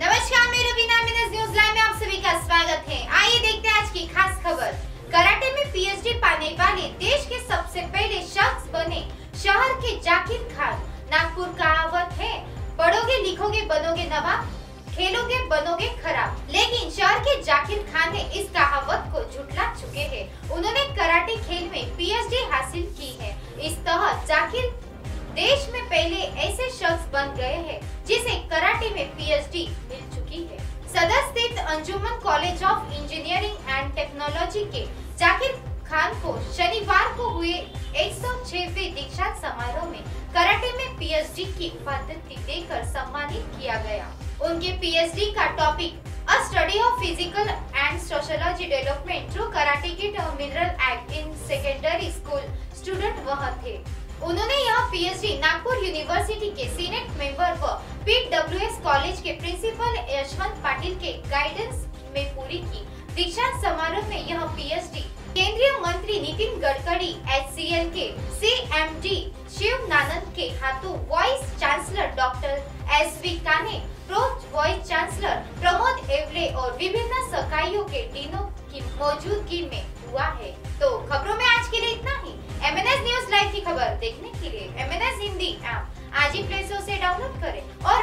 नमस्कार, मेरे बिना मिनट न्यूज़ लाइव में आप सभी का स्वागत है। आइए देखते हैं आज की खास खबर। कराटे में पीएचडी पाने वाले देश के सबसे पहले शख्स बने शहर के जाकिर खान। नागपुर कहावत है, पढ़ोगे, लिखोगे, बनोगे नवाब खेलोगे, बनोगे खराब। लेकिन शहर के जाकिर खान ने इस कहावत को झुटला चुके हैं। उन्होंने कराटे खेल में पीएचडी हासिल की है। इस तरह जाकिर देश में पहले ऐसे शख्स बन गए हैं, जिसे कराटे में PhD Anjuman college of engineering and technology के जाकिर खान को शनिवार को हुए 106वें दीक्षांत समारोह में कराटे में पीएचडी की पद्धति देकर सम्मानित किया गया। उनके पीएचडी का topic a study of physical and sociology development through karate kit mineral act in secondary school student वह थे। उन्होंने यह पीएचडी नागपुर यूनिवर्सिटी के सीनेट मेंबर व पीडब्ल्यूएस कॉलेज के प्रिंसिपल यशवंत पाटिल के गाइडेंस में पूरी की। दीक्षांत समारोह में यह पीएचडी केंद्रीय मंत्री नितिन गडकरी एच के सीएमडी शिव नानंद के हाथों vice chancellor doctor S V Kane pro vice chancellor Pramod Yeole और विभिन्न सकाइयों के डीनों की मौजूदगी में हुआ है। तो खबरों में आज के लिए इतना ही। एमएनएस न्यूज़ लाइव की खबर देखने के लिए एमएनएस हिंदी ऐप आज ही प्ले स्टोर से डाउनलोड करें और